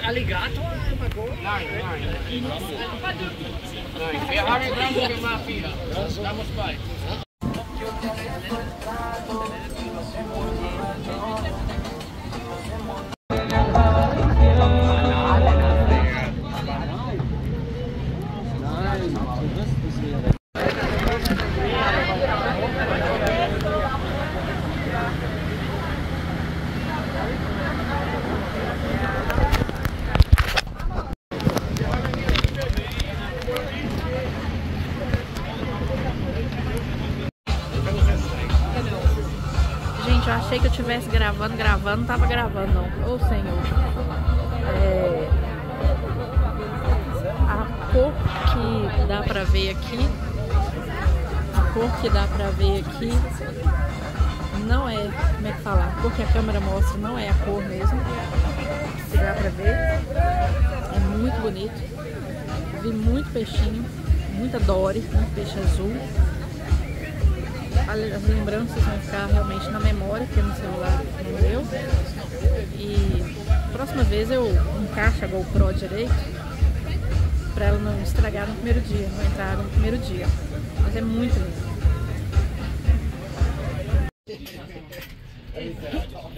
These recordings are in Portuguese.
Alligator Nein, nein. Nein, wir haben Brandenburger Mafia. Estamos bei. Gente, eu achei que eu estivesse gravando, gravando, não tava gravando não. Ô senhor. É... A cor que dá pra ver aqui, a cor que dá pra ver aqui não é, como é que fala? A cor que a câmera mostra não é a cor mesmo. Se dá pra ver. É muito bonito. Vi muito peixinho, muita dory, muito peixe azul as lembranças vão ficar realmente na memória, porque no celular não deu. E próxima vez eu encaixo a GoPro direito para ela não estragar no primeiro dia, não entrar no primeiro dia. Mas é muito lindo.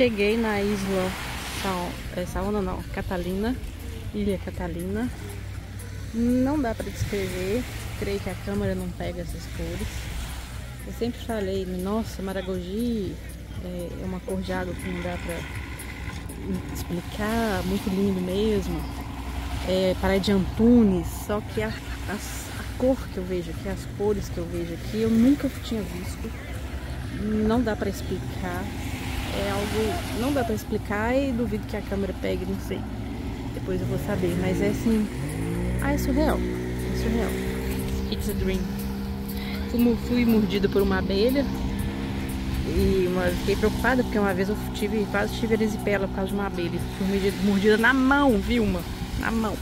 Cheguei na isla Sal, é, Saona não, Catalina, Ilha Catalina. Não dá para descrever, creio que a câmera não pega essas cores. Eu sempre falei, nossa, Maragogi é, é uma cor de água que não dá para explicar, muito lindo mesmo. É, Praia de Antunes, só que a, a, a cor que eu vejo aqui, as cores que eu vejo aqui, eu nunca tinha visto. Não dá para explicar é algo não dá para explicar e duvido que a câmera pegue, não sei. Depois eu vou saber, mas é assim, ah, é surreal, é surreal. It's a dream. Fui, fui mordida por uma abelha e uma, fiquei preocupada porque uma vez eu tive, quase tive erisipela por causa de uma abelha. Fui mordida, mordida na mão, viu, uma? Na mão.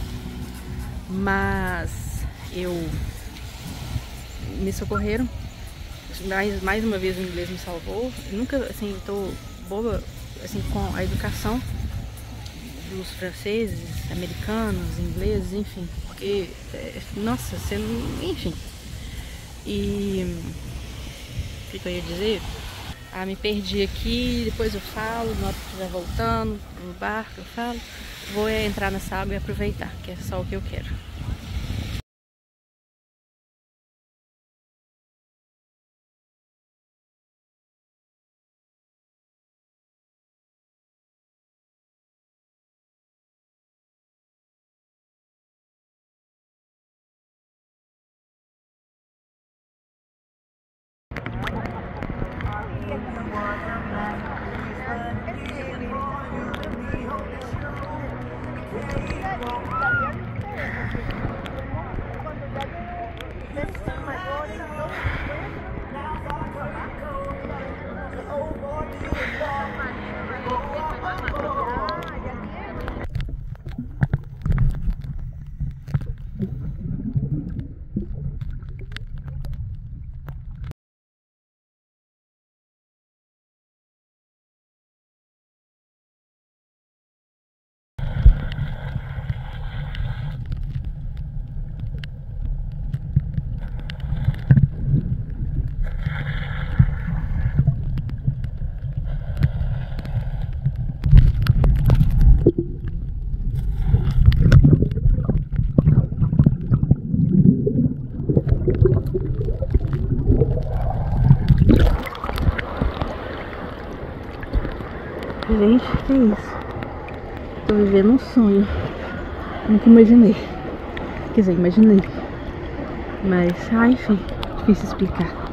Mas eu me socorreram. Mais, mais uma vez o inglês me salvou. nunca, assim, tô boba assim, com a educação dos franceses, americanos, ingleses, enfim, porque, é, nossa, você não, enfim. E o que, eu ia dizer? Ah, me perdi aqui, depois eu falo, na hora que estiver voltando no barco, eu falo. Vou entrar nessa água e aproveitar, que é só o que eu quero. é isso. Tô vivendo um sonho. Nunca imaginei. Quer dizer, imaginei. Mas, ai, enfim, difícil explicar.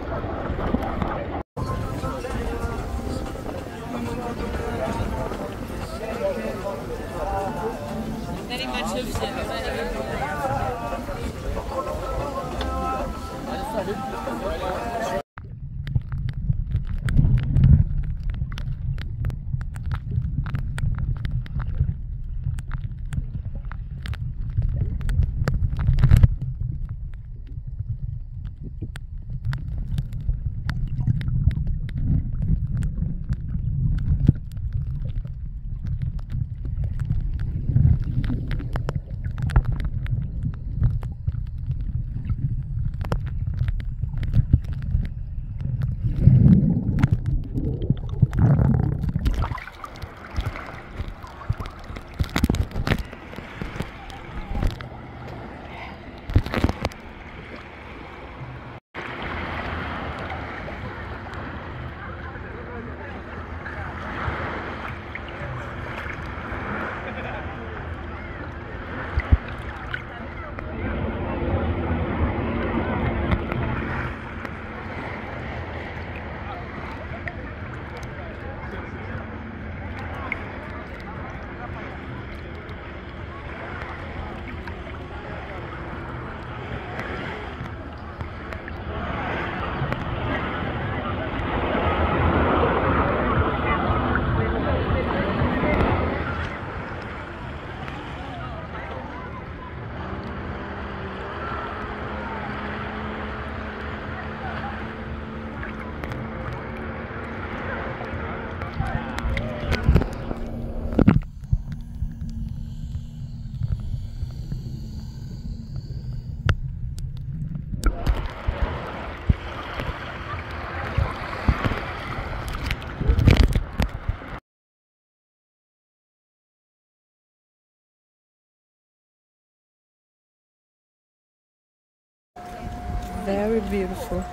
Very beautiful.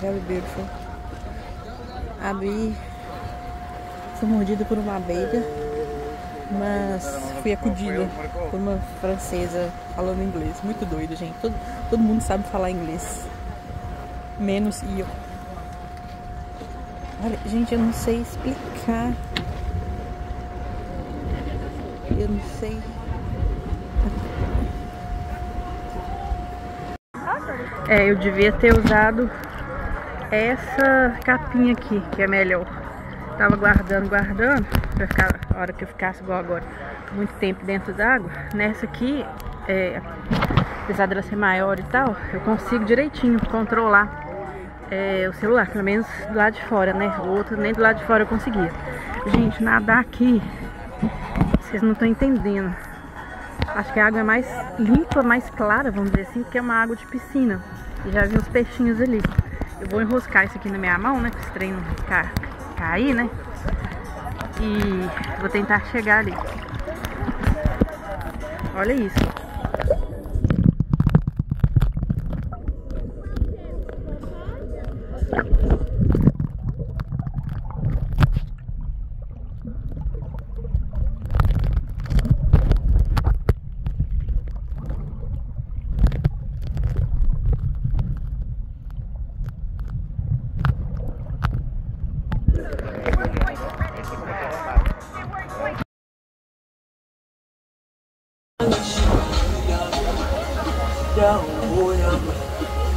Very beautiful. Abri. Fui mordida por uma abelha. Mas fui acudida por uma francesa falando inglês. Muito doido, gente. Todo, todo mundo sabe falar inglês. Menos eu. Olha, gente, eu não sei explicar. Eu não sei. É, eu devia ter usado essa capinha aqui, que é melhor. Tava guardando, guardando, pra ficar, a hora que eu ficasse igual agora, muito tempo dentro d'água. Nessa aqui, é, apesar dela ser maior e tal, eu consigo direitinho controlar é, o celular, pelo menos do lado de fora, né? O outro nem do lado de fora eu conseguia. Gente, nadar aqui, vocês não estão entendendo. Acho que a água é mais limpa, mais clara, vamos dizer assim, porque é uma água de piscina. E já vi uns peixinhos ali. Eu vou enroscar isso aqui na minha mão, né? Pra esse trem ficar, cair, né? E vou tentar chegar ali. Olha isso.